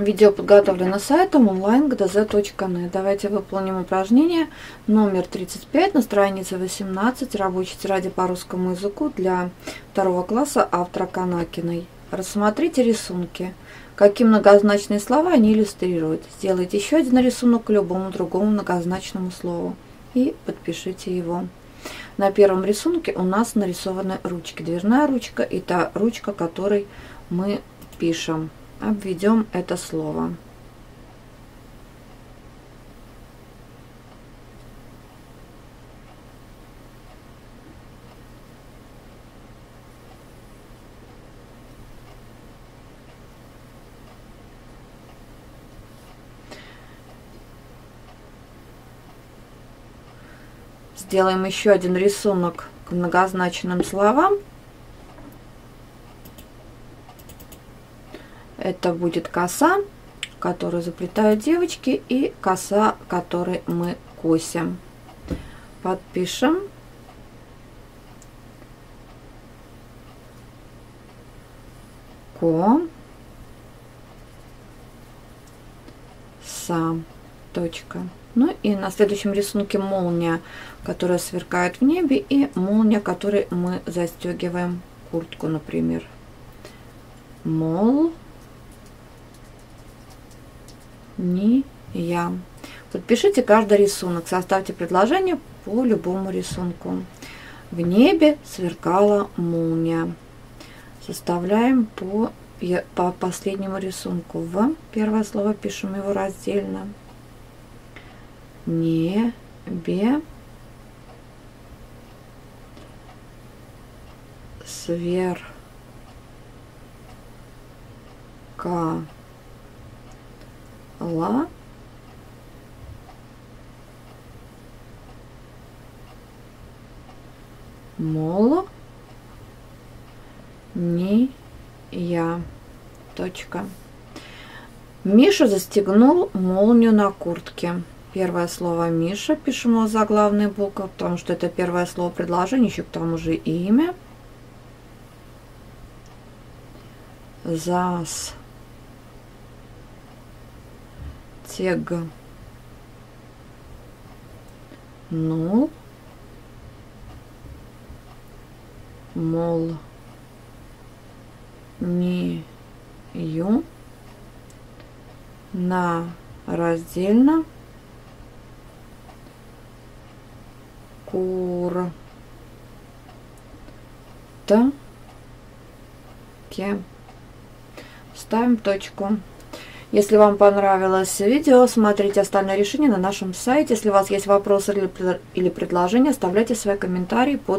Видео подготовлено сайтом online.gdz.net. Давайте выполним упражнение номер 35 на странице 18 рабочей тетради по русскому языку для второго класса автора Канакиной. Рассмотрите рисунки. Какие многозначные слова они иллюстрируют. Сделайте еще один рисунок к любому другому многозначному слову и подпишите его. На первом рисунке у нас нарисованы ручки. Дверная ручка и та ручка, которой мы пишем обведем это слово. Сделаем еще один рисунок к многозначным словам. Это будет коса, которую заплетают девочки, и коса, которой мы косим. Подпишем. Ко. Са. Точка. Ну и на следующем рисунке молния, которая сверкает в небе, и молния, которой мы застегиваем куртку, например. Мол не я. Подпишите каждый рисунок, составьте предложение по любому рисунку. В небе сверкала молния. Составляем по, по последнему рисунку. В первое слово пишем его раздельно. Небе сверка ла мол не я точка Миша застегнул молнию на куртке. Первое слово Миша пишем его заглавные буквы, потому что это первое слово предложения, еще к тому же имя. Зас тег нул мол не ю на раздельно кур т ке ставим точку если вам понравилось видео, смотрите остальные решения на нашем сайте. Если у вас есть вопросы или предложения, оставляйте свои комментарии под